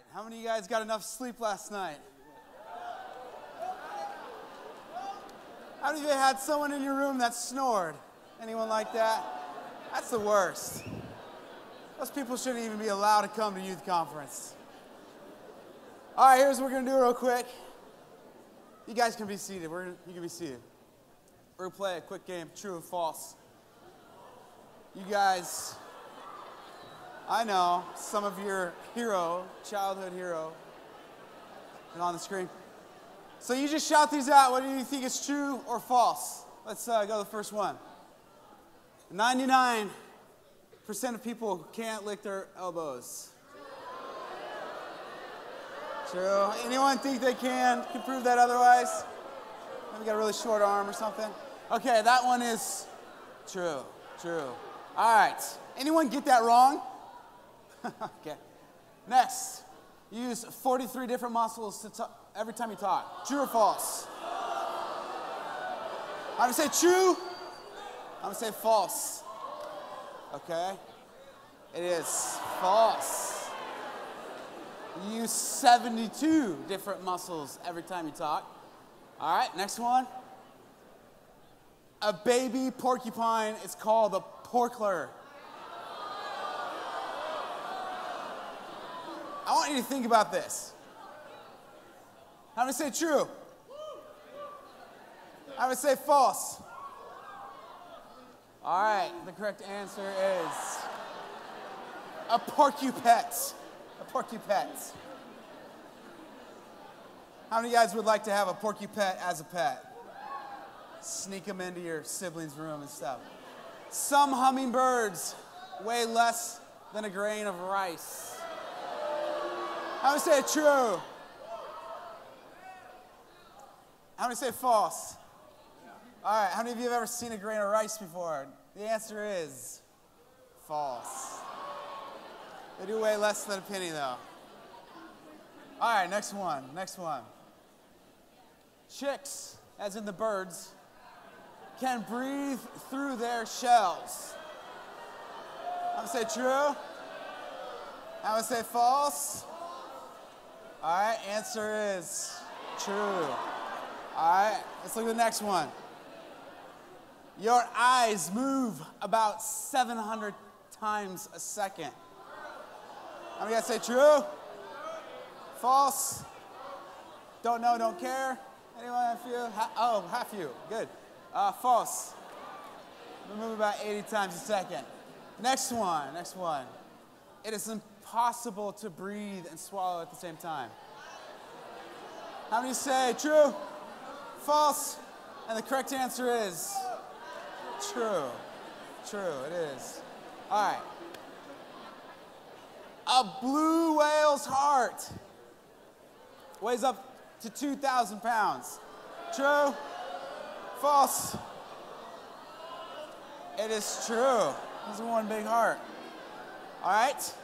right. How many of you guys got enough sleep last night? How many of you had someone in your room that snored? Anyone like that? That's the worst. Those people shouldn't even be allowed to come to youth conference. All right, here's what we're gonna do real quick. You guys can be seated. We're gonna, you can be seated. We're gonna play a quick game, true or false. You guys, I know some of your hero, childhood hero, is on the screen. So you just shout these out. What do you think is true or false? Let's uh, go to the first one. 99% of people can't lick their elbows. True. Anyone think they can? Can prove that otherwise? Maybe got a really short arm or something. Okay, that one is true. True. All right. Anyone get that wrong? okay. Next, you use 43 different muscles to talk every time you talk. True or false? I'm gonna say true. I'm gonna say false. Okay? It is false. You use 72 different muscles every time you talk. All right, next one. A baby porcupine is called a porkler. You to think about this. I'm gonna say true. I'm gonna say false. All right, the correct answer is a porcupette. A porcupette. How many guys would like to have a porcupette as a pet? Sneak them into your siblings' room and stuff. Some hummingbirds weigh less than a grain of rice. How many say true? How many say false? All right, how many of you have ever seen a grain of rice before? The answer is false. They do weigh less than a penny, though. All right, next one. Next one. Chicks, as in the birds, can breathe through their shells. I'm gonna say true. I'm gonna say false. All right, answer is true. All right, let's look at the next one. Your eyes move about 700 times a second. I'm gonna say true. False. Don't know, don't care. Anyone? Half you? Ha- oh, half you. Good. Uh, false. We move about 80 times a second. Next one. Next one. It is impossible to breathe and swallow at the same time. How many say true? False? And the correct answer is true. True, it is. All right. A blue whale's heart weighs up to 2,000 pounds. True? False? It is true. It's one big heart. All right?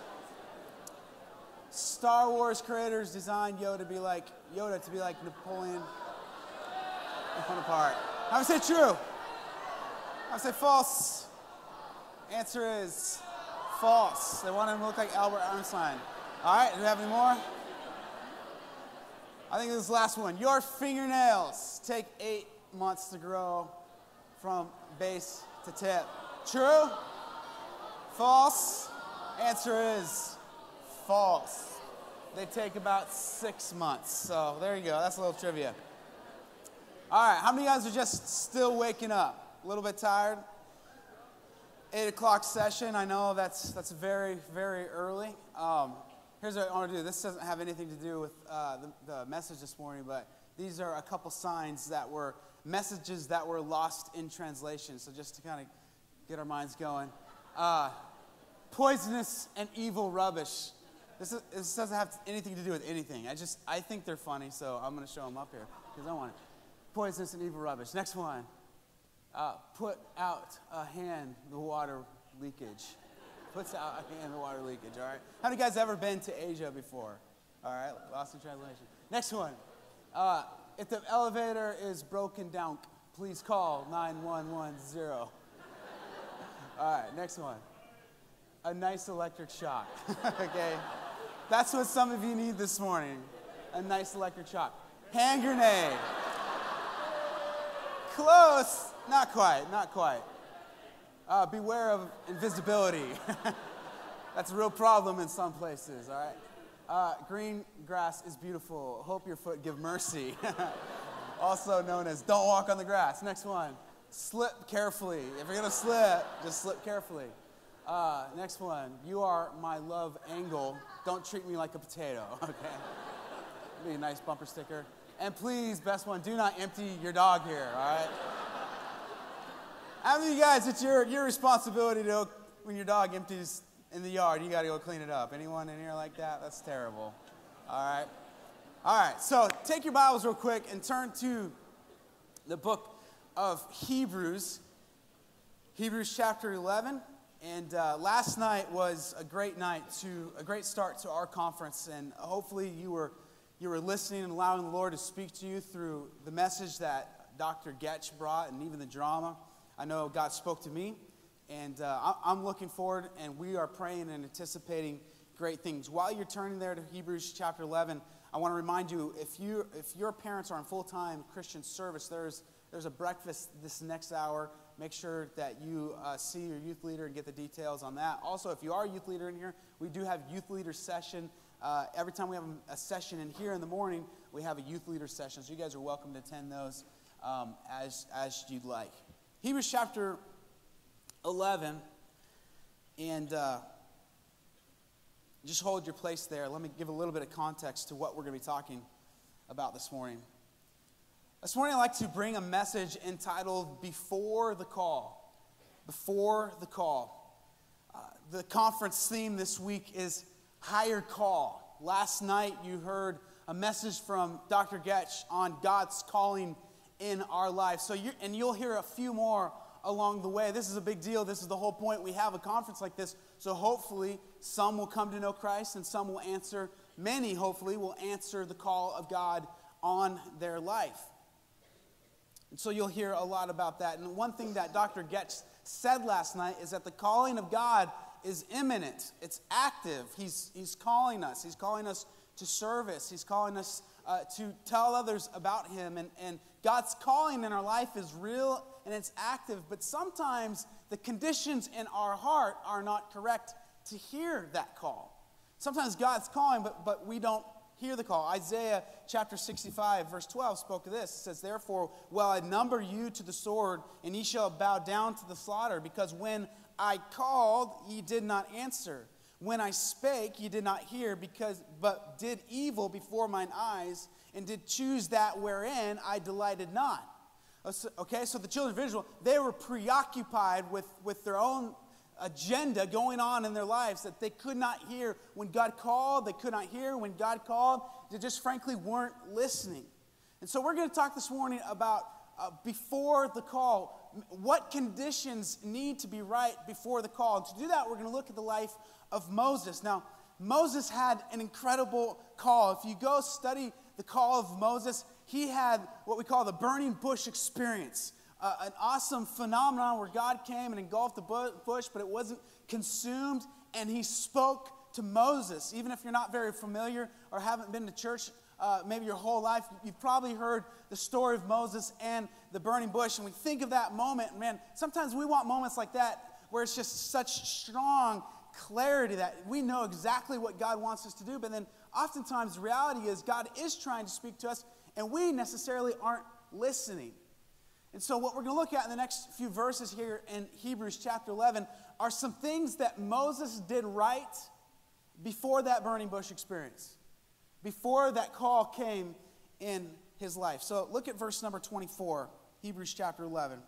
Star Wars creators designed Yoda to be like Yoda to be like Napoleon Bonaparte. I would say true. I would say false. Answer is false. They want him to look like Albert Einstein. All right, do we have any more? I think this is the last one. Your fingernails take eight months to grow from base to tip. True? False? Answer is false. They take about six months. So there you go. That's a little trivia. All right, how many guys are just still waking up? A little bit tired? Eight o'clock session. I know that's that's very very early. Um, here's what I want to do. This doesn't have anything to do with uh, the, the message this morning, but these are a couple signs that were messages that were lost in translation. So just to kind of get our minds going. Uh, poisonous and evil rubbish. This, is, this doesn't have anything to do with anything. I just I think they're funny, so I'm going to show them up here because I want it. Poisonous and evil rubbish. Next one. Uh, put out a hand the water leakage. Puts out a hand the water leakage. All right. How many guys ever been to Asia before? All right. Lost in translation. Next one. Uh, if the elevator is broken down, please call 9110. All right. Next one. A nice electric shock. okay. That's what some of you need this morning a nice electric shock. Hand grenade. Close. Not quite, not quite. Uh, beware of invisibility. That's a real problem in some places, all right? Uh, green grass is beautiful. Hope your foot give mercy. also known as don't walk on the grass. Next one. Slip carefully. If you're going to slip, just slip carefully. Uh, next one. You are my love angle. Don't treat me like a potato, okay? Be a nice bumper sticker. And please, best one, do not empty your dog here, all right? Many of you guys, it's your, your responsibility to, when your dog empties in the yard, you got to go clean it up. Anyone in here like that? That's terrible. All right. All right. So take your Bibles real quick and turn to the book of Hebrews, Hebrews chapter 11. And uh, last night was a great night to a great start to our conference, and hopefully you were you were listening and allowing the Lord to speak to you through the message that Dr. Goetsch brought, and even the drama. I know God spoke to me, and uh, I'm looking forward, and we are praying and anticipating great things. While you're turning there to Hebrews chapter 11, I want to remind you if, you, if your parents are in full time Christian service, there's, there's a breakfast this next hour. Make sure that you uh, see your youth leader and get the details on that. Also, if you are a youth leader in here, we do have youth leader session. Uh, every time we have a session in here in the morning, we have a youth leader session. So you guys are welcome to attend those um, as, as you'd like. Hebrews chapter 11, and uh, just hold your place there. Let me give a little bit of context to what we're going to be talking about this morning. This morning, I'd like to bring a message entitled Before the Call. Before the Call. Uh, the conference theme this week is Higher Call. Last night, you heard a message from Dr. Goetsch on God's calling in our lives. So you and you'll hear a few more along the way. This is a big deal. This is the whole point. We have a conference like this. So hopefully, some will come to know Christ and some will answer, many hopefully will answer the call of God on their life. And so you'll hear a lot about that. And one thing that Dr. Goetsch said last night is that the calling of God is imminent, it's active. He's, he's calling us, He's calling us to service, He's calling us uh, to tell others about Him. And, and God's calling in our life is real and it's active, but sometimes the conditions in our heart are not correct to hear that call. Sometimes God's calling, but, but we don't hear the call. Isaiah chapter 65, verse 12 spoke of this. It says, Therefore, will I number you to the sword, and ye shall bow down to the slaughter, because when I called, ye did not answer. When I spake, ye did not hear, because but did evil before mine eyes, and did choose that wherein I delighted not. Uh, okay, so the children of Israel, they were preoccupied with, with their own agenda going on in their lives that they could not hear when God called, they could not hear when God called. They just frankly weren't listening. And so we're going to talk this morning about uh, before the call, what conditions need to be right before the call. And to do that, we're going to look at the life of Moses. Now, Moses had an incredible call. If you go study the call of Moses, he had what we call the burning bush experience. Uh, an awesome phenomenon where God came and engulfed the bush, but it wasn't consumed, and he spoke to Moses. Even if you're not very familiar or haven't been to church uh, maybe your whole life, you've probably heard the story of Moses and the burning bush. And we think of that moment, man, sometimes we want moments like that where it's just such strong clarity that we know exactly what God wants us to do. But then oftentimes the reality is God is trying to speak to us, and we necessarily aren't listening. And so, what we're going to look at in the next few verses here in Hebrews chapter 11 are some things that Moses did right before that burning bush experience before that call came in his life. So look at verse number 24, Hebrews chapter 11. It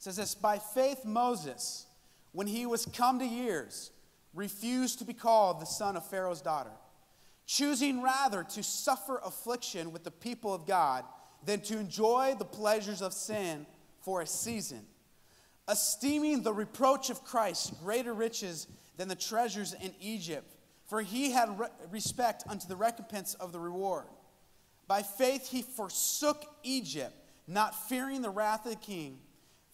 says this By faith, Moses, when he was come to years, refused to be called the son of Pharaoh's daughter, choosing rather to suffer affliction with the people of God than to enjoy the pleasures of sin for a season, esteeming the reproach of Christ greater riches than the treasures in Egypt for he had re- respect unto the recompense of the reward. By faith he forsook Egypt, not fearing the wrath of the king,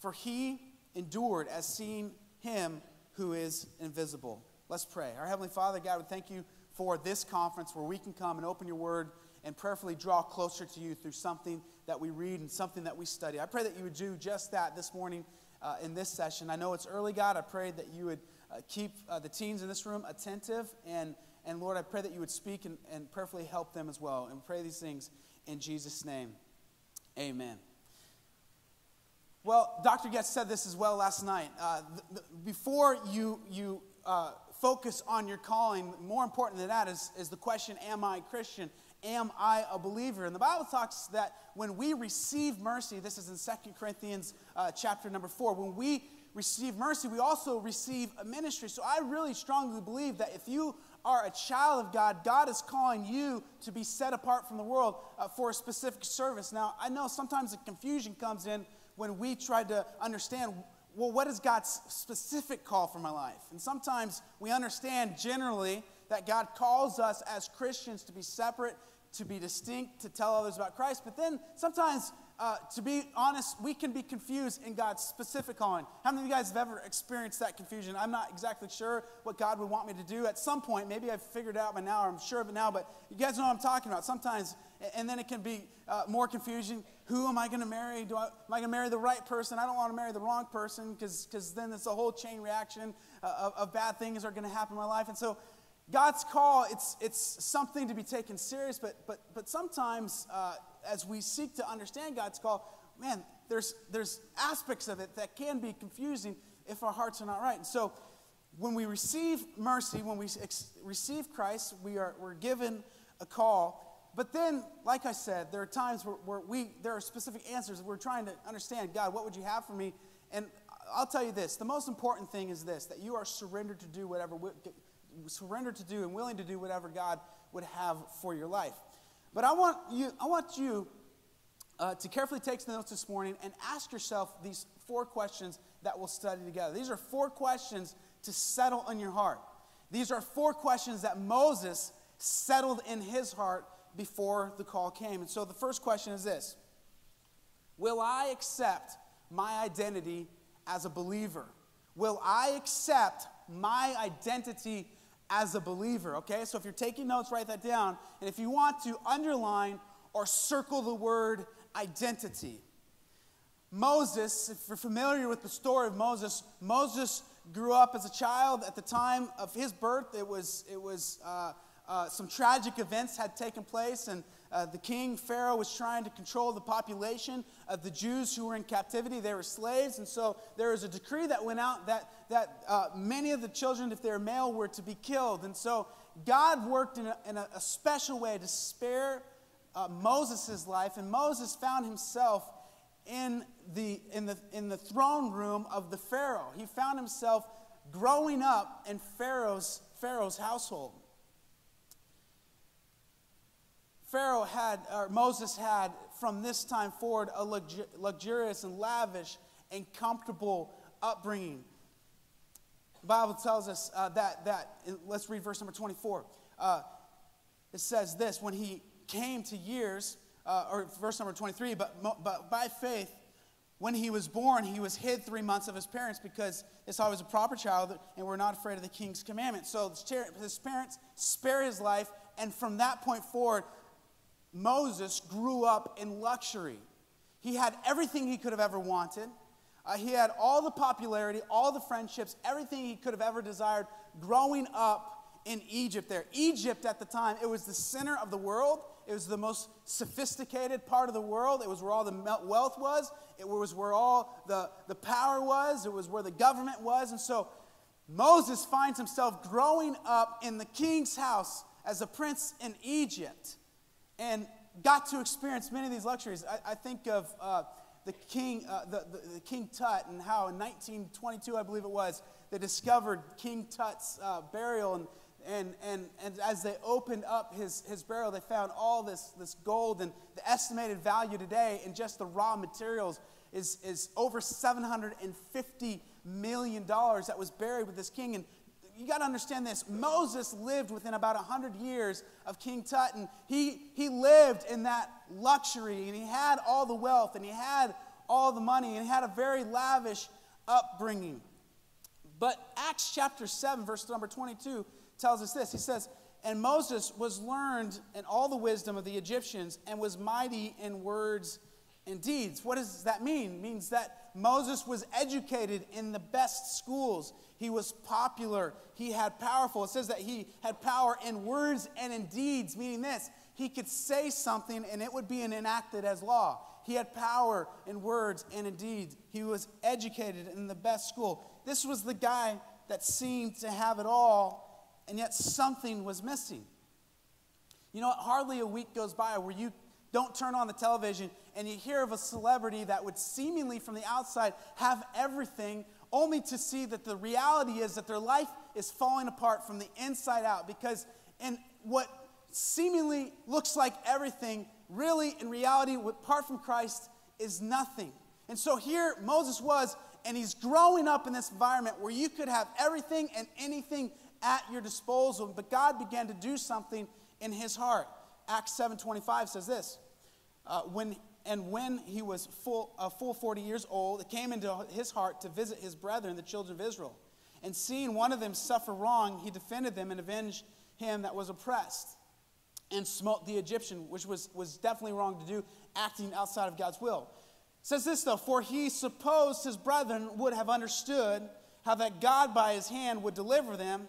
for he endured as seeing him who is invisible. Let's pray. Our Heavenly Father, God, we thank you for this conference where we can come and open your word and prayerfully draw closer to you through something that we read and something that we study. I pray that you would do just that this morning uh, in this session. I know it's early, God. I pray that you would uh, keep uh, the teens in this room attentive. And, and Lord, I pray that you would speak and, and prayerfully help them as well. And pray these things in Jesus' name. Amen. Well, Dr. Goetsch said this as well last night. Uh, the, the, before you, you uh, focus on your calling, more important than that is, is the question Am I a Christian? Am I a believer? And the Bible talks that when we receive mercy, this is in Second Corinthians uh, chapter number 4, when we receive mercy, we also receive a ministry. So I really strongly believe that if you are a child of God, God is calling you to be set apart from the world uh, for a specific service. Now, I know sometimes the confusion comes in when we try to understand well, what is God's specific call for my life? And sometimes we understand generally that God calls us as Christians to be separate, to be distinct, to tell others about Christ. But then sometimes, uh, to be honest, we can be confused in God's specific calling. How many of you guys have ever experienced that confusion? I'm not exactly sure what God would want me to do at some point. Maybe I've figured it out by now, or I'm sure of it now, but you guys know what I'm talking about. Sometimes, and then it can be uh, more confusion. Who am I going to marry? Do I, am I going to marry the right person? I don't want to marry the wrong person because then it's a whole chain reaction uh, of, of bad things are going to happen in my life. And so God's call, it's, it's something to be taken serious, but, but, but sometimes uh, as we seek to understand God's call, man, there's, there's aspects of it that can be confusing if our hearts are not right. And so when we receive mercy, when we ex- receive Christ, we are, we're given a call. But then, like I said, there are times where, where we, there are specific answers. We're trying to understand, God, what would you have for me? And I'll tell you this the most important thing is this that you are surrendered to do whatever surrendered to do and willing to do whatever God would have for your life. But I want you, I want you uh, to carefully take some notes this morning and ask yourself these four questions that we'll study together. These are four questions to settle in your heart. These are four questions that Moses settled in his heart before the call came. And so the first question is this Will I accept my identity as a believer? Will I accept my identity as a believer, okay? So if you're taking notes, write that down. And if you want to, underline or circle the word identity. Moses, if you're familiar with the story of Moses, Moses grew up as a child. At the time of his birth, it was, it was uh, uh, some tragic events had taken place, and uh, the king, Pharaoh, was trying to control the population of the Jews who were in captivity. They were slaves, and so there was a decree that went out that, that uh, many of the children, if they were male, were to be killed. And so God worked in a, in a, a special way to spare uh, Moses' life, and Moses found himself in the, in, the, in the throne room of the Pharaoh. He found himself growing up in Pharaoh's, Pharaoh's household. Pharaoh had, or Moses had, from this time forward, a luxurious and lavish and comfortable upbringing. The Bible tells us uh, that, that, let's read verse number 24. Uh, it says this when he came to years, uh, or verse number 23, but, but by faith, when he was born, he was hid three months of his parents because they saw he was a proper child and were not afraid of the king's commandment. So his parents spare his life, and from that point forward, Moses grew up in luxury. He had everything he could have ever wanted. Uh, he had all the popularity, all the friendships, everything he could have ever desired growing up in Egypt there. Egypt at the time, it was the center of the world. It was the most sophisticated part of the world. It was where all the wealth was. It was where all the, the power was. It was where the government was. And so Moses finds himself growing up in the king's house as a prince in Egypt and got to experience many of these luxuries. I, I think of uh, the king, uh, the, the, the, King Tut, and how in 1922, I believe it was, they discovered King Tut's uh, burial. And, and, and, and as they opened up his, his burial, they found all this, this gold. And the estimated value today in just the raw materials is, is over $750 million that was buried with this king. And you got to understand this. Moses lived within about 100 years of King Tut, and he, he lived in that luxury, and he had all the wealth, and he had all the money, and he had a very lavish upbringing. But Acts chapter 7, verse number 22, tells us this. He says, And Moses was learned in all the wisdom of the Egyptians and was mighty in words and deeds. What does that mean? It means that Moses was educated in the best schools. He was popular. He had powerful. It says that he had power in words and in deeds, meaning this he could say something and it would be enacted as law. He had power in words and in deeds. He was educated in the best school. This was the guy that seemed to have it all, and yet something was missing. You know? Hardly a week goes by where you don't turn on the television and you hear of a celebrity that would seemingly from the outside have everything, only to see that the reality is that their life is falling apart from the inside out because in what seemingly looks like everything, really, in reality, apart from Christ, is nothing. And so here Moses was, and he's growing up in this environment where you could have everything and anything at your disposal. But God began to do something in his heart. Acts 7:25 says this: uh, when and when he was full, uh, full 40 years old, it came into his heart to visit his brethren, the children of Israel. And seeing one of them suffer wrong, he defended them and avenged him that was oppressed and smote the Egyptian, which was, was definitely wrong to do, acting outside of God's will. It says this though, for he supposed his brethren would have understood how that God by his hand would deliver them,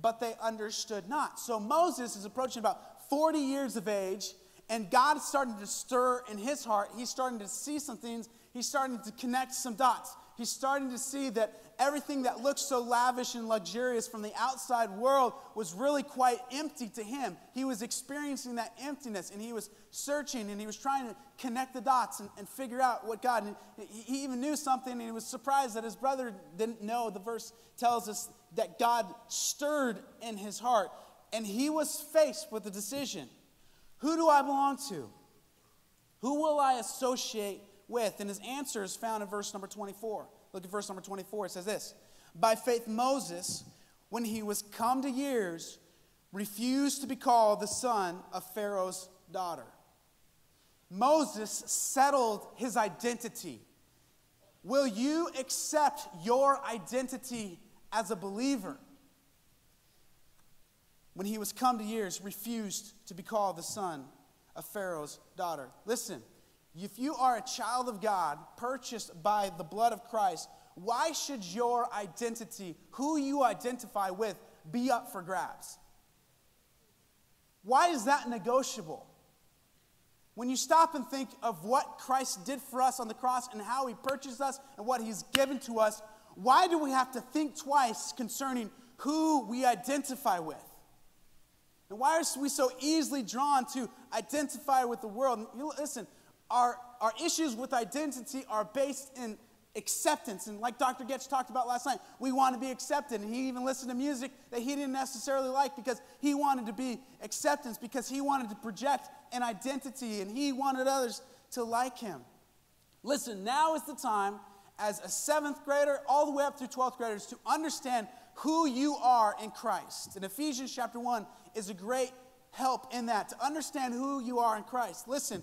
but they understood not. So Moses is approaching about 40 years of age, and God is starting to stir in his heart. He's starting to see some things, he's starting to connect some dots. He's starting to see that everything that looks so lavish and luxurious from the outside world was really quite empty to him. He was experiencing that emptiness and he was searching and he was trying to connect the dots and, and figure out what God. And he even knew something and he was surprised that his brother didn't know. The verse tells us that God stirred in his heart and he was faced with a decision Who do I belong to? Who will I associate with? And his answer is found in verse number 24. Look at verse number 24. It says this By faith, Moses, when he was come to years, refused to be called the son of Pharaoh's daughter. Moses settled his identity. Will you accept your identity as a believer? When he was come to years, refused to be called the son of Pharaoh's daughter. Listen, if you are a child of God, purchased by the blood of Christ, why should your identity, who you identify with, be up for grabs? Why is that negotiable? When you stop and think of what Christ did for us on the cross and how he purchased us and what he's given to us, why do we have to think twice concerning who we identify with? And why are we so easily drawn to identify with the world? listen, our, our issues with identity are based in acceptance. And like Dr. Goetsch talked about last night, we want to be accepted. And he even listened to music that he didn't necessarily like because he wanted to be acceptance, because he wanted to project an identity and he wanted others to like him. Listen, now is the time as a seventh grader all the way up through 12th graders to understand who you are in Christ. And Ephesians chapter 1 is a great help in that to understand who you are in Christ. Listen,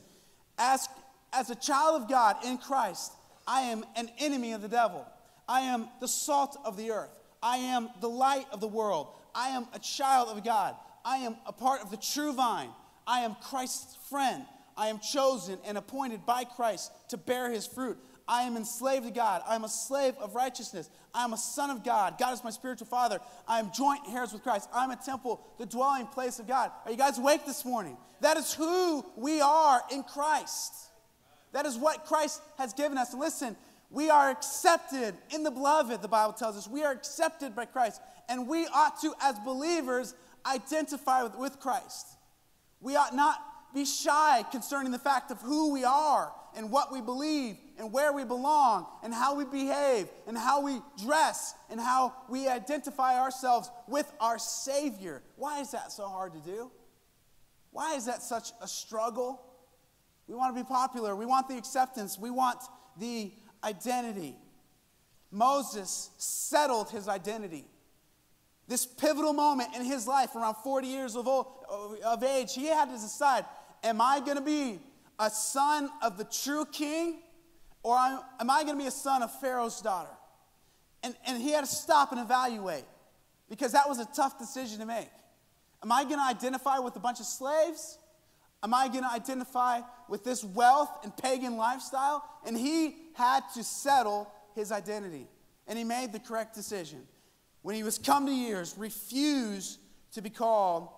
as, as a child of God in Christ, I am an enemy of the devil. I am the salt of the earth. I am the light of the world. I am a child of God. I am a part of the true vine. I am Christ's friend. I am chosen and appointed by Christ to bear his fruit. I am enslaved to God. I am a slave of righteousness. I am a son of God. God is my spiritual father. I am joint heirs with Christ. I'm a temple, the dwelling place of God. Are you guys awake this morning? That is who we are in Christ. That is what Christ has given us. And listen, we are accepted in the beloved, the Bible tells us. We are accepted by Christ. And we ought to, as believers, identify with, with Christ. We ought not be shy concerning the fact of who we are and what we believe and where we belong and how we behave and how we dress and how we identify ourselves with our Savior. Why is that so hard to do? Why is that such a struggle? We want to be popular. We want the acceptance. We want the identity. Moses settled his identity. This pivotal moment in his life, around 40 years of, old, of age, he had to decide Am I going to be a son of the true king, or am I going to be a son of Pharaoh's daughter? And, and he had to stop and evaluate because that was a tough decision to make. Am I going to identify with a bunch of slaves? Am I going to identify with this wealth and pagan lifestyle? And he had to settle his identity. And he made the correct decision. When he was come to years, refused to be called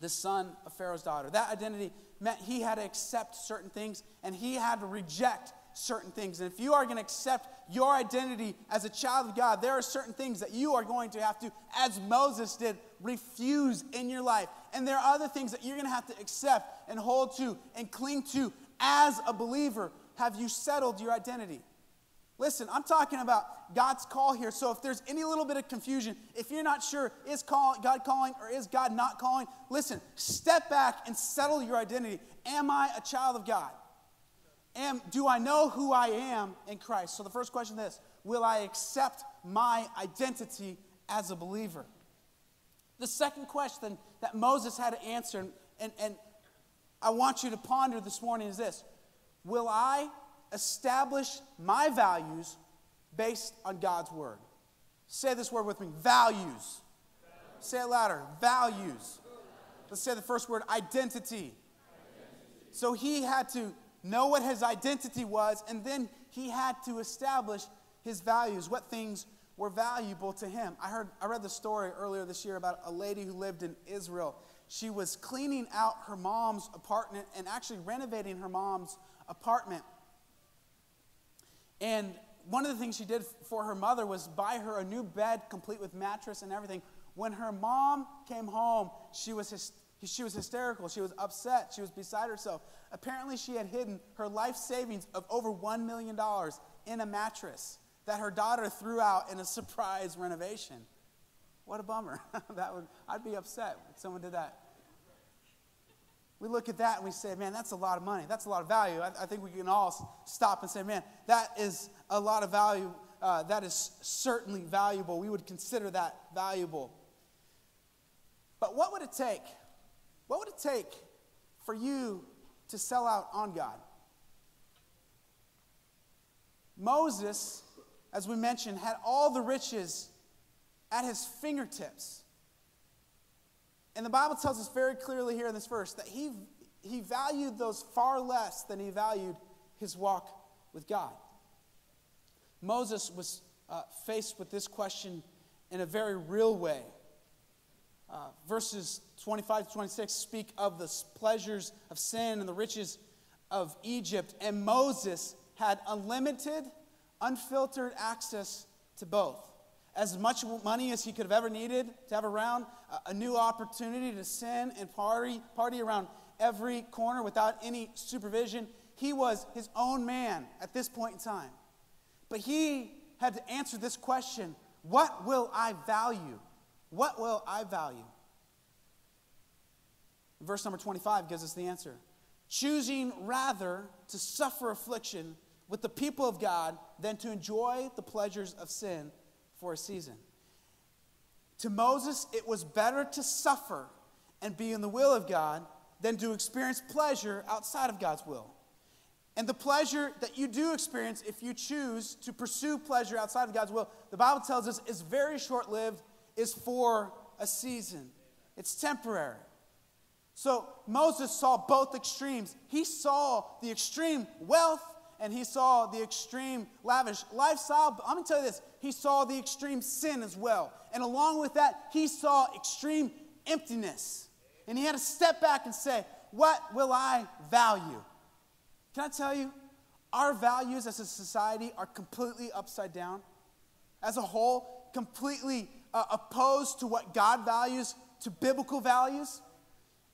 the son of Pharaoh's daughter. That identity meant he had to accept certain things and he had to reject certain things. And if you are going to accept your identity as a child of God, there are certain things that you are going to have to, as Moses did, refuse in your life. And there are other things that you're going to have to accept and hold to and cling to as a believer. Have you settled your identity? Listen, I'm talking about God's call here. So if there's any little bit of confusion, if you're not sure, is call, God calling or is God not calling? Listen, step back and settle your identity. Am I a child of God? Am, do I know who I am in Christ? So the first question is Will I accept my identity as a believer? The second question that Moses had to answer, and, and I want you to ponder this morning, is this Will I establish my values based on God's word? Say this word with me values. Say it louder values. Let's say the first word identity. So he had to know what his identity was, and then he had to establish his values, what things were valuable to him. I heard I read the story earlier this year about a lady who lived in Israel. She was cleaning out her mom's apartment and actually renovating her mom's apartment. And one of the things she did for her mother was buy her a new bed complete with mattress and everything. When her mom came home, she was, she was hysterical. She was upset. She was beside herself. Apparently, she had hidden her life savings of over $1 million in a mattress that her daughter threw out in a surprise renovation. What a bummer. that would, I'd be upset if someone did that. We look at that and we say, man, that's a lot of money. That's a lot of value. I, I think we can all stop and say, man, that is a lot of value. Uh, that is certainly valuable. We would consider that valuable. But what would it take? What would it take for you to sell out on God. Moses, as we mentioned, had all the riches at his fingertips. And the Bible tells us very clearly here in this verse that he, he valued those far less than he valued his walk with God. Moses was uh, faced with this question in a very real way. Uh, verses 25 to 26 speak of the pleasures of sin and the riches of Egypt, and Moses had unlimited, unfiltered access to both. As much money as he could have ever needed to have around, a, new opportunity to sin and party, party around every corner without any supervision. He was his own man at this point in time. But he had to answer this question What will I value? What will I value? Verse number 25 gives us the answer. Choosing rather to suffer affliction with the people of God than to enjoy the pleasures of sin for a season. To Moses, it was better to suffer and be in the will of God than to experience pleasure outside of God's will. And the pleasure that you do experience if you choose to pursue pleasure outside of God's will, the Bible tells us is very short lived is for a season, it's temporary. So Moses saw both extremes. He saw the extreme wealth and he saw the extreme lavish lifestyle. But I'm going to tell you this he saw the extreme sin as well. And along with that, he saw extreme emptiness. And he had to step back and say, What will I value? Can I tell you, our values as a society are completely upside down. As a whole, completely uh, opposed to what God values, to biblical values.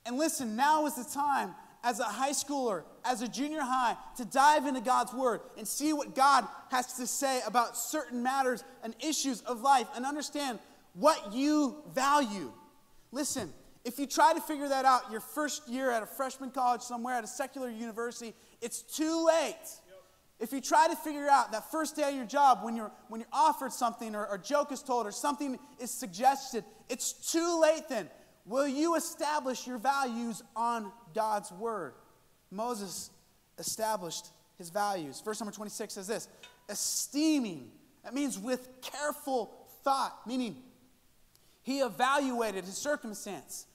And listen, now is the time as a high schooler, as a junior high, to dive into God's Word and see what God has to say about certain matters and issues of life and understand what you value. Listen, if you try to figure that out your first year at a freshman college somewhere at a secular university, it's too late. If you try to figure out that first day of your job when you're, when you're offered something or, a joke is told or something is suggested, it's too late then. Will you establish your values on God's word? Moses established his values. Verse number 26 says this esteeming That means with careful thought, meaning he evaluated his circumstance,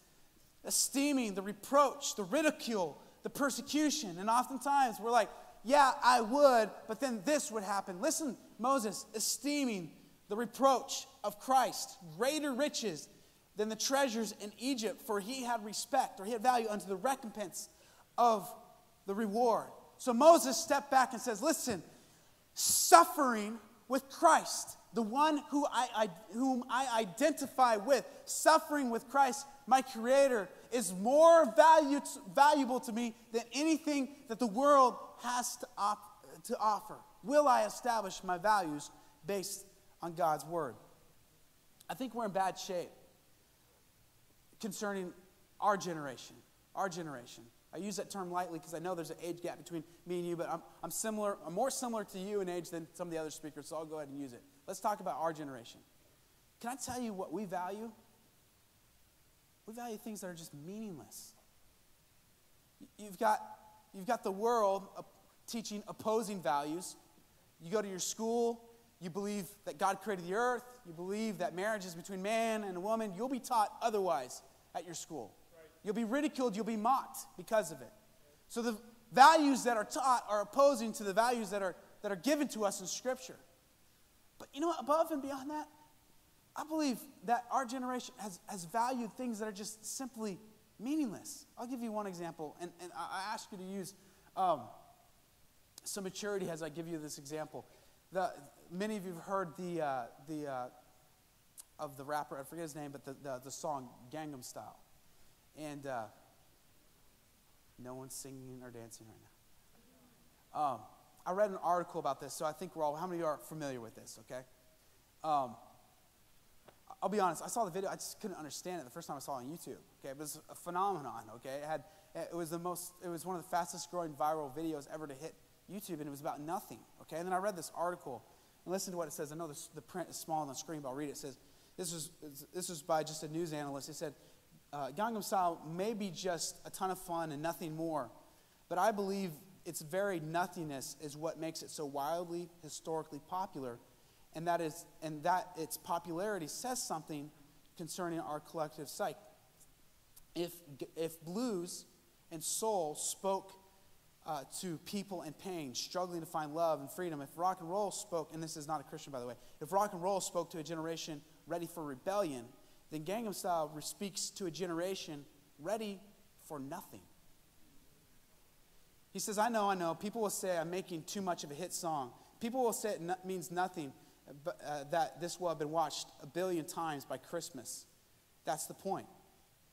esteeming the reproach, the ridicule, the persecution. And oftentimes we're like, yeah, I would, but then this would happen. Listen, Moses, esteeming the reproach of Christ, greater riches than the treasures in Egypt, for he had respect or he had value unto the recompense of the reward. So Moses stepped back and says, Listen, suffering with Christ, the one who I, I, whom I identify with, suffering with Christ, my Creator, is more value, valuable to me than anything that the world has to, op, to offer. Will I establish my values based on God's Word? I think we're in bad shape concerning our generation. Our generation. I use that term lightly because I know there's an age gap between me and you, but I'm, I'm similar, I'm more similar to you in age than some of the other speakers, so I'll go ahead and use it. Let's talk about our generation. Can I tell you what we value? We value things that are just meaningless. You've got, you've got the world teaching opposing values. You go to your school, you believe that God created the earth, you believe that marriage is between man and a woman, you'll be taught otherwise at your school. You'll be ridiculed, you'll be mocked because of it. So the values that are taught are opposing to the values that are, that are given to us in Scripture. But you know what? Above and beyond that, I believe that our generation has, has valued things that are just simply meaningless. I'll give you one example, and, and I ask you to use um, some maturity as I give you this example. The, many of you have heard the, uh, the, uh, of the rapper, I forget his name, but the, the, the song Gangnam Style. And uh, no one's singing or dancing right now. Um, I read an article about this, so I think we're all, how many of you are familiar with this, okay? Um, I'll be honest, I saw the video, I just couldn't understand it the first time I saw it on YouTube, okay? It was a phenomenon, okay? It, had, it was the most, it was one of the fastest growing viral videos ever to hit YouTube, and it was about nothing, okay? And then I read this article, and listen to what it says. I know this, the print is small on the screen, but I'll read it. It says, this was, this was by just a news analyst. It said, uh, Gangnam Style may be just a ton of fun and nothing more, but I believe its very nothingness is what makes it so wildly historically popular, and that is and that its popularity says something concerning our collective psyche. If if blues and soul spoke uh, to people in pain, struggling to find love and freedom, if rock and roll spoke, and this is not a Christian by the way, if rock and roll spoke to a generation ready for rebellion, then Gangnam Style speaks to a generation ready for nothing. He says, I know, I know. People will say I'm making too much of a hit song. People will say it no- means nothing, but uh, that this will have been watched a billion times by Christmas. That's the point.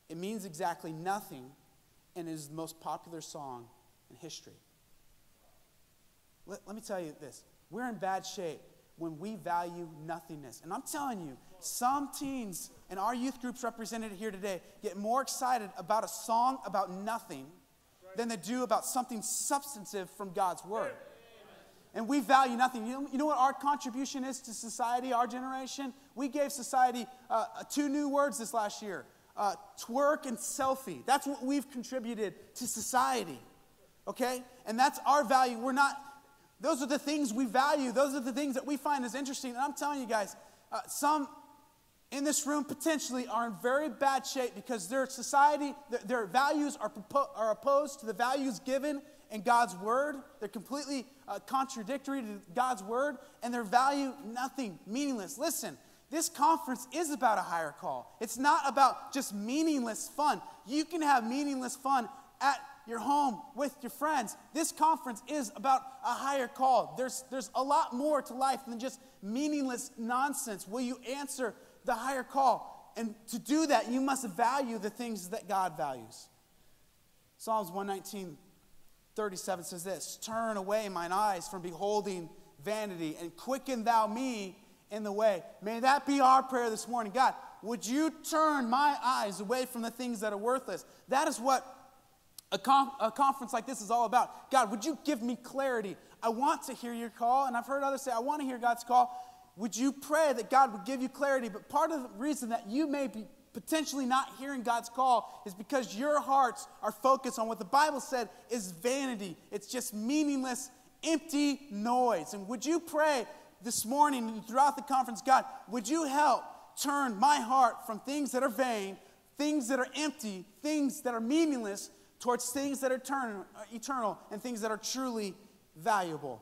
It means exactly nothing and is the most popular song in history. Let, let me tell you this we're in bad shape when we value nothingness. And I'm telling you, some teens and our youth groups represented here today get more excited about a song about nothing than they do about something substantive from God's word. And we value nothing. You know, you know what our contribution is to society, our generation? We gave society uh, two new words this last year uh, twerk and selfie. That's what we've contributed to society. Okay? And that's our value. We're not, those are the things we value. Those are the things that we find as interesting. And I'm telling you guys, uh, some in this room potentially are in very bad shape because their society, their, their values are, are opposed to the values given in God's word. They're completely uh, contradictory to God's word, and their value nothing, meaningless. Listen, this conference is about a higher call. It's not about just meaningless fun. You can have meaningless fun at your home with your friends. This conference is about a higher call. There's, there's a lot more to life than just meaningless nonsense. Will you answer the higher call. And to do that, you must value the things that God values. Psalms 119, 37 says this Turn away mine eyes from beholding vanity and quicken thou me in the way. May that be our prayer this morning. God, would you turn my eyes away from the things that are worthless? That is what a, com- a, conference like this is all about. God, would you give me clarity? I want to hear your call, and I've heard others say, I want to hear God's call would you pray that God would give you clarity? But part of the reason that you may be potentially not hearing God's call is because your hearts are focused on what the Bible said is vanity. It's just meaningless, empty noise. And would you pray this morning and throughout the conference, God, would you help turn my heart from things that are vain, things that are empty, things that are meaningless, towards things that are eternal, uh, eternal and things that are truly valuable?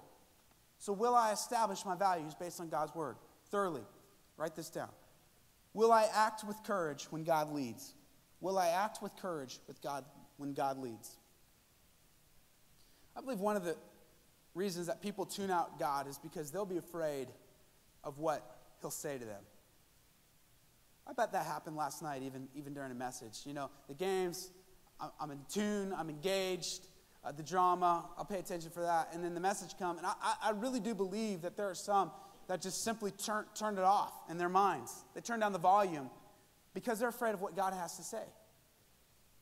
So, will I establish my values based on God's word? Thirdly, write this down. Will I act with courage when God leads? Will I act with courage with God when God leads? I believe one of the reasons that people tune out God is because they'll be afraid of what he'll say to them. I bet that happened last night, even, even during a message. You know, the games, I'm in tune, I'm engaged, uh, the drama, I'll pay attention for that. And then the message come, and I, I really do believe that there are some that just simply turn, turned it off in their minds. They turn down the volume because they're afraid of what God has to say.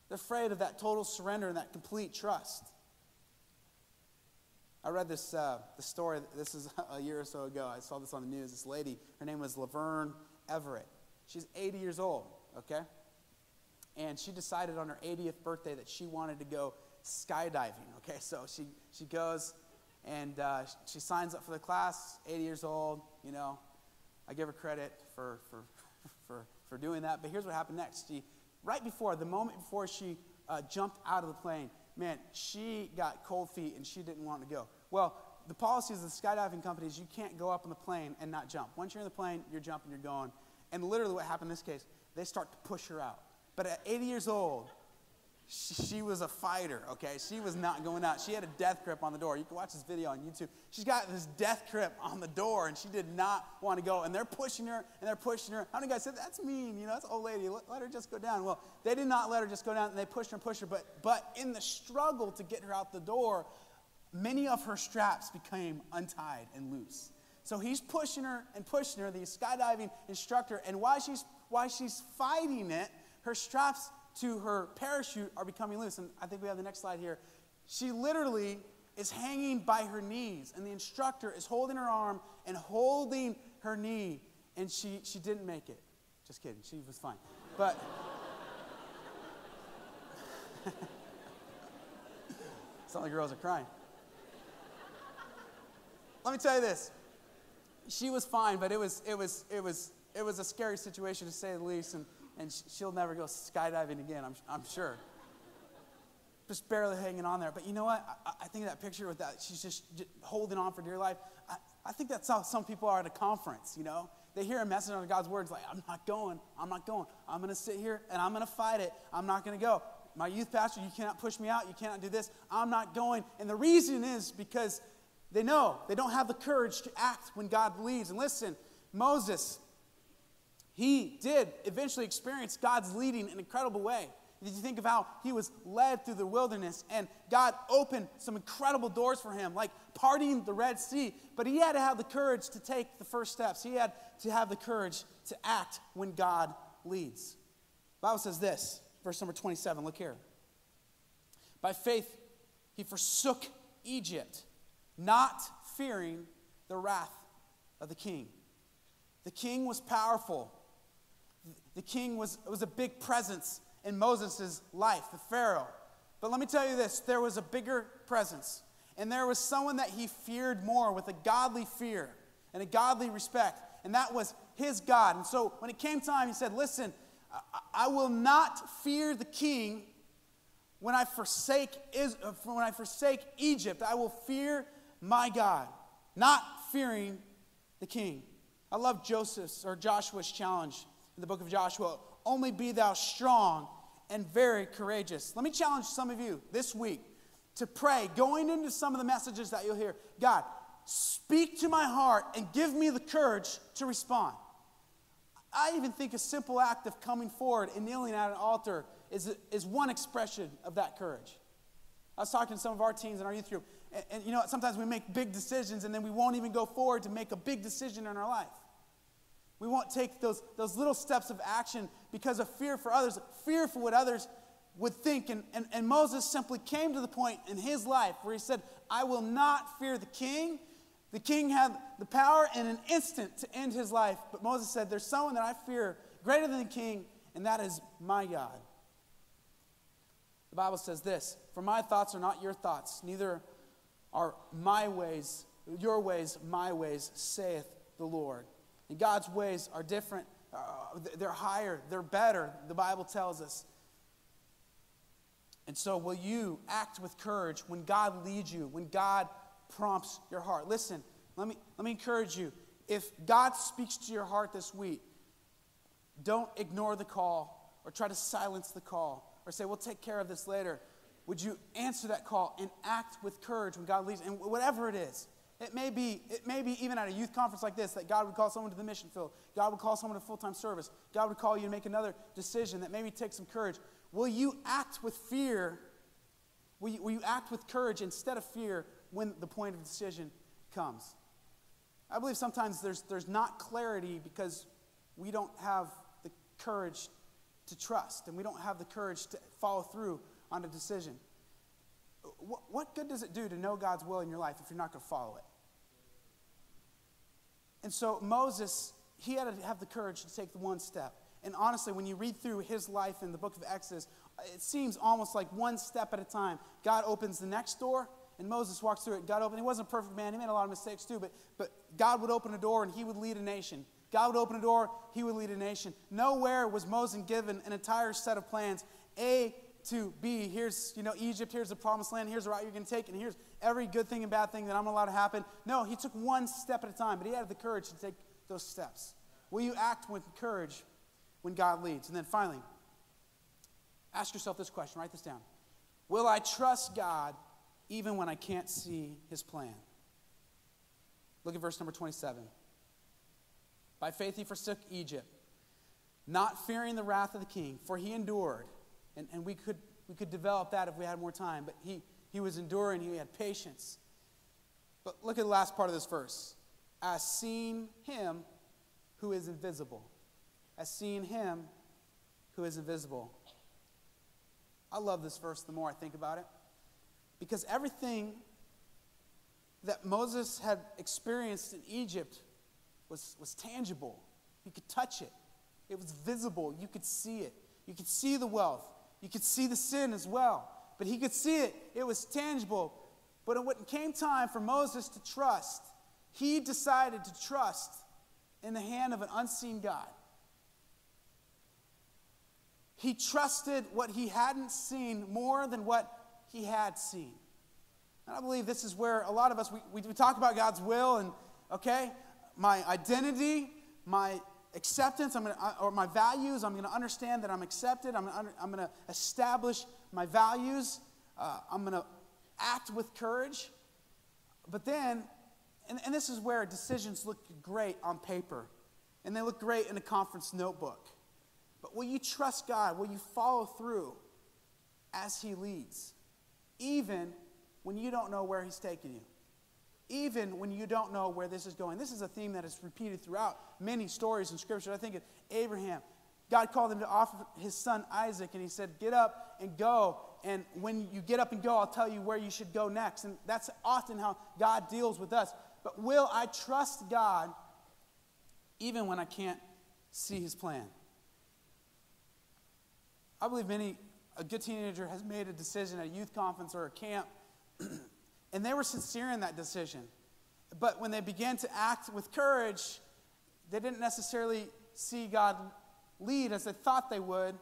They're afraid of that total surrender and that complete trust. I read this, uh, the story, this is a year or so ago. I saw this on the news. This lady, her name was Laverne Everett. She's 80 years old, okay? And she decided on her 80th birthday that she wanted to go skydiving, okay? So she, she goes and uh, she signs up for the class, 80 years old, you know. I give her credit for, for, for, for doing that. But here's what happened next. She, right before, the moment before she uh, jumped out of the plane, man, she got cold feet and she didn't want to go. Well, the policies of the skydiving companies, you can't go up on the plane and not jump. Once you're in the plane, you're jumping, you're going. And literally what happened in this case, they start to push her out. But at 80 years old, she was a fighter, okay? She was not going out. She had a death grip on the door. You can watch this video on YouTube. She's got this death grip on the door, and she did not want to go. And they're pushing her, and they're pushing her. How many guys said, That's mean, you know, that's old lady. Let, let, her just go down. Well, they did not let her just go down, and they pushed her and pushed her. But, but in the struggle to get her out the door, many of her straps became untied and loose. So he's pushing her and pushing her, the skydiving instructor, and while she's, while she's fighting it, her straps to her parachute are becoming loose. And I think we have the next slide here. She literally is hanging by her knees, and the instructor is holding her arm and holding her knee, and she, she didn't make it. Just kidding, she was fine. But some of the girls are crying. Let me tell you this. She was fine, but it was, it was, it was, it was a scary situation to say the least. And and she'll never go skydiving again, I'm, I'm sure. Just barely hanging on there. But you know what? I, I think that picture with that, she's just, just holding on for dear life. I, I think that's how some people are at a conference, you know? They hear a message on God's words like, I'm not going, I'm not going. I'm going to sit here and I'm going to fight it. I'm not going to go. My youth pastor, you cannot push me out. You cannot do this. I'm not going. And the reason is because they know they don't have the courage to act when God leads. And listen, Moses, he did eventually experience God's leading in an incredible way. Did you think of how he was led through the wilderness and God opened some incredible doors for him, like parting the Red Sea? But he had to have the courage to take the first steps. He had to have the courage to act when God leads. The Bible says this, verse number 27, look here. By faith, he forsook Egypt, not fearing the wrath of the king. The king was powerful the king was, was a big presence in Moses' life, the Pharaoh. But let me tell you this there was a bigger presence. And there was someone that he feared more with a godly fear and a godly respect. And that was his God. And so when it came time, he said, Listen, I, will not fear the king when I forsake when I forsake Egypt. I will fear my God, not fearing the king. I love Joseph's or Joshua's challenge in the book of Joshua, only be thou strong and very courageous. Let me challenge some of you this week to pray, going into some of the messages that you'll hear. God, speak to my heart and give me the courage to respond. I even think a simple act of coming forward and kneeling at an altar is, is one expression of that courage. I was talking to some of our teens in our youth group, and, and you know, sometimes we make big decisions and then we won't even go forward to make a big decision in our life. We won't take those, those little steps of action because of fear for others, fear for what others would think. And, and, and Moses simply came to the point in his life where he said, I will not fear the king. The king had the power in an instant to end his life. But Moses said, There's someone that I fear greater than the king, and that is my God. The Bible says this For my thoughts are not your thoughts, neither are my ways your ways, my ways, saith the Lord. And God's ways are different, uh, they're higher, they're better, the Bible tells us. And so, will you act with courage when God leads you, when God prompts your heart? Listen, let me, let me encourage you. If God speaks to your heart this week, don't ignore the call or try to silence the call or say, we'll take care of this later. Would you answer that call and act with courage when God leads? And whatever it is, it may be, it may be even at a youth conference like this that God would call someone to the mission field. God would call someone to full time service. God would call you to make another decision that maybe takes some courage. Will you act with fear? Will you, will you act with courage instead of fear when the point of decision comes? I believe sometimes there's, there's not clarity because we don't have the courage to trust and we don't have the courage to follow through on a decision. What, what good does it do to know God's will in your life if you're not going to follow it? And so Moses, he had to have the courage to take the one step. And honestly, when you read through his life in the book of Exodus, it seems almost like one step at a time. God opens the next door, and Moses walks through it. God opened, he wasn't a perfect man, he made a lot of mistakes too, but, but God would open a door and he would lead a nation. God would open a door, he would lead a nation. Nowhere was Moses given an entire set of plans. A to be Here's, you know, Egypt, here's the promised land, here's the route you're going to take, and here's every good thing and bad thing that I'm allowed to happen. No, he took one step at a time, but he had the courage to take those steps. Will you act with courage when God leads? And then finally, ask yourself this question, write this down. Will I trust God even when I can't see his plan? Look at verse number 27. By faith he forsook Egypt, not fearing the wrath of the king, for he endured and, and we, could, we could develop that if we had more time. But he, he was enduring, he had patience. But look at the last part of this verse. As seen him who is invisible. As seen him who is invisible. I love this verse the more I think about it. Because everything that Moses had experienced in Egypt was, was tangible. He could touch it, it was visible. You could see it. You could see the wealth. You could see the sin as well. But he could see it, it was tangible. But when it came time for Moses to trust, he decided to trust in the hand of an unseen God. He trusted what he hadn't seen more than what he had seen. And I believe this is where a lot of us, we, we, talk about God's will and, okay, my identity, my acceptance, I'm gonna, or my values, I'm going to understand that I'm accepted. I'm going I'm to establish my values. Uh, I'm going to act with courage. But then, and, and this is where decisions look great on paper, and they look great in a conference notebook. But will you trust God? Will you follow through as He leads, even when you don't know where He's taking you? Even when you don't know where this is going. This is a theme that is repeated throughout many stories in Scripture. I think of Abraham. God called him to offer his son Isaac, and he said, Get up and go. And when you get up and go, I'll tell you where you should go next. And that's often how God deals with us. But will I trust God even when I can't see his plan? I believe many, a good teenager has made a decision at a youth conference or a camp And they were sincere in that decision. But when they began to act with courage, they didn't necessarily see God lead as they thought they would,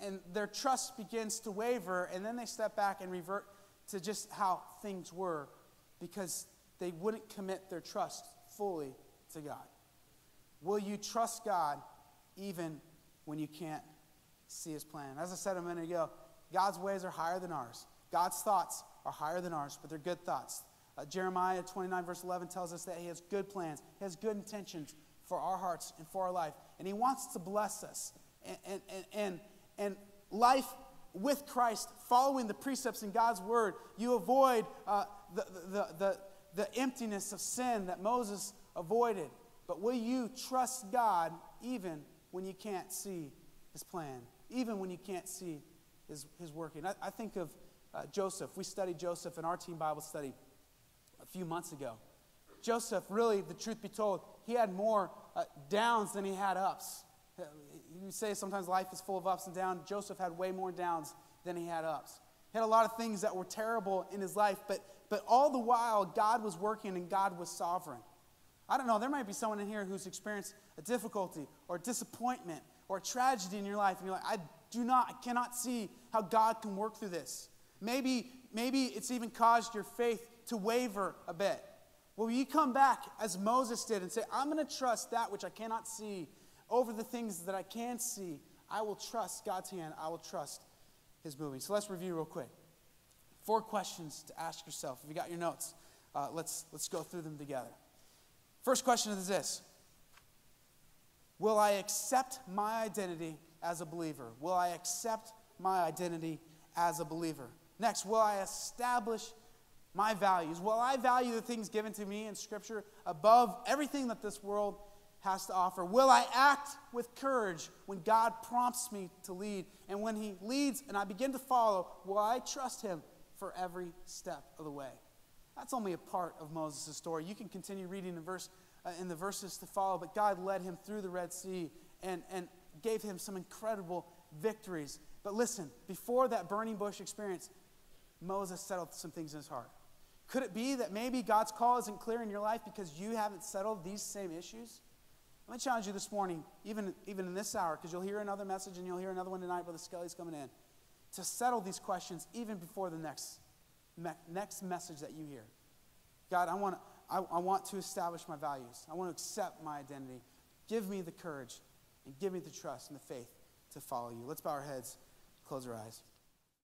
and their trust begins to waver, and then they step back and revert to just how things were because they wouldn't commit their trust fully to God. Will you trust God even when you can't see his plan? As I said a minute ago, God's ways are higher than ours. God's thoughts are higher than ours, but they're good thoughts. Uh, Jeremiah 29, verse 11 tells us that He has good plans, He has good intentions for our hearts and for our life. And He wants to bless us. And, and, and, and, life with Christ, following the precepts in God's word, you avoid uh, the, the, the, the emptiness of sin that Moses avoided. But will you trust God even when you can't see His plan, even when you can't see His, his working? I, I think of uh, Joseph. We studied Joseph in our team Bible study a few months ago. Joseph, really, the truth be told, he had more uh, downs than he had ups. You say sometimes life is full of ups and downs. Joseph had way more downs than he had ups. He had a lot of things that were terrible in his life, but, but all the while, God was working and God was sovereign. I don't know, there might be someone in here who's experienced a difficulty or disappointment or a tragedy in your life, and you're like, I do not, I cannot see how God can work through this. Maybe, maybe it's even caused your faith to waver a bit. Well, you come back as Moses did and say, I'm going to trust that which I cannot see over the things that I can see. I will trust God's hand. I will trust his moving. So let's review real quick. Four questions to ask yourself. If you got your notes, uh, let's, let's go through them together. First question is this Will I accept my identity as a believer? Will I accept my identity as a believer? Next, will I establish my values? Will I value the things given to me in Scripture above everything that this world has to offer? Will I act with courage when God prompts me to lead? And when He leads and I begin to follow, will I trust Him for every step of the way? That's only a part of Moses' story. You can continue reading the verse uh, in the verses to follow, but God led him through the Red Sea and, and gave him some incredible victories. But listen, before that burning bush experience, Moses settled some things in his heart. Could it be that maybe God's call isn't clear in your life because you haven't settled these same issues? Let me challenge you this morning, even, even in this hour, because you'll hear another message and you'll hear another one tonight, Brother Skelly's coming in, to settle these questions even before the next, me- next message that you hear. God, I want, I, I want to establish my values. I want to accept my identity. Give me the courage and give me the trust and the faith to follow you. Let's bow our heads, close our eyes.